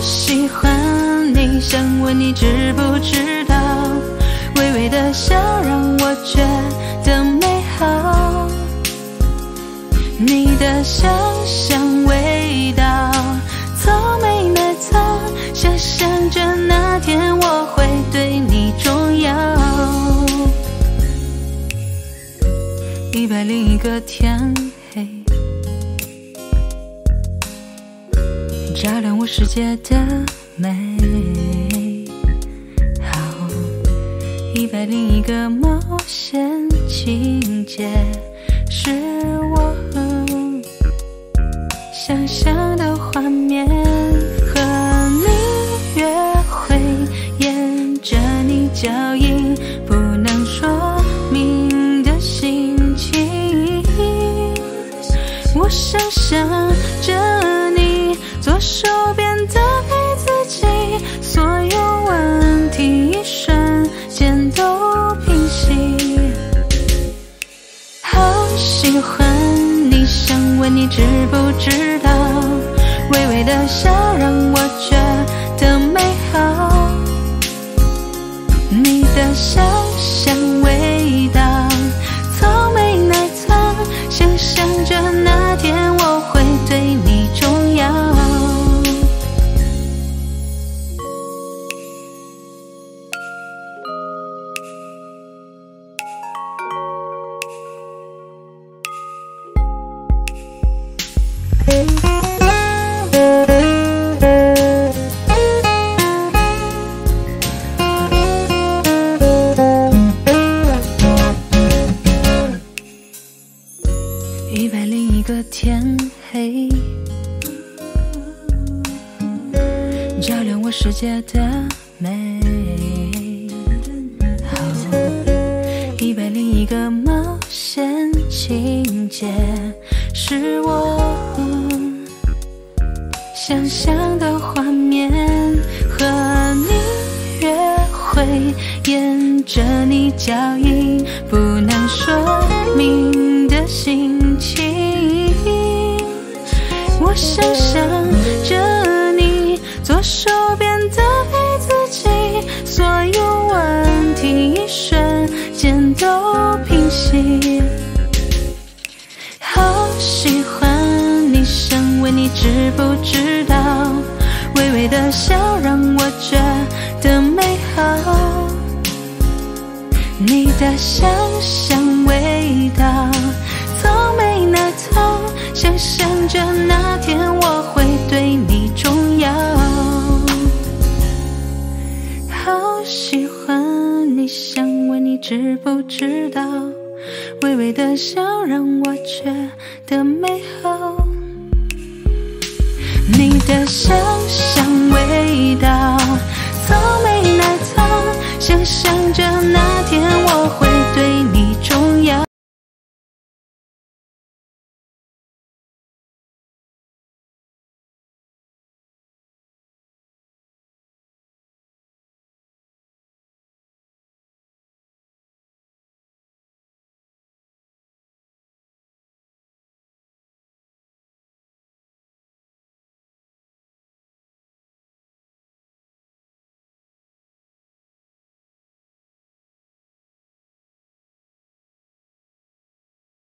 喜欢你，想问你知不知道？微微的笑让我觉得美好，你的香香味道，草莓奶糖，想象着那天我会对你重要。一百零一个天黑，照亮我世界的美好。一百零一个冒险情节，是我想象的画面。和你约会，沿着你脚印，不能说明的心情。我想象着左手边的陪自己，所有问题一瞬间都平息。好喜欢你，想问你知不知道？微微的笑让我觉得美好，你的香香味道，草莓奶糖，想象着那天一百零一个天黑，照亮我世界的美好。一百零一个冒险情节，是我想象的画面。和你约会，沿着你脚印，不能说明的心情。我想象着你左手边的陪自己，所有问题一瞬间都平知不知道？微微的笑让我觉得美好，你的香香味道，草莓奶糖，想象着那天我会对你重要。好喜欢你，想问你知不知道？微微的笑让我觉得美好。你的消息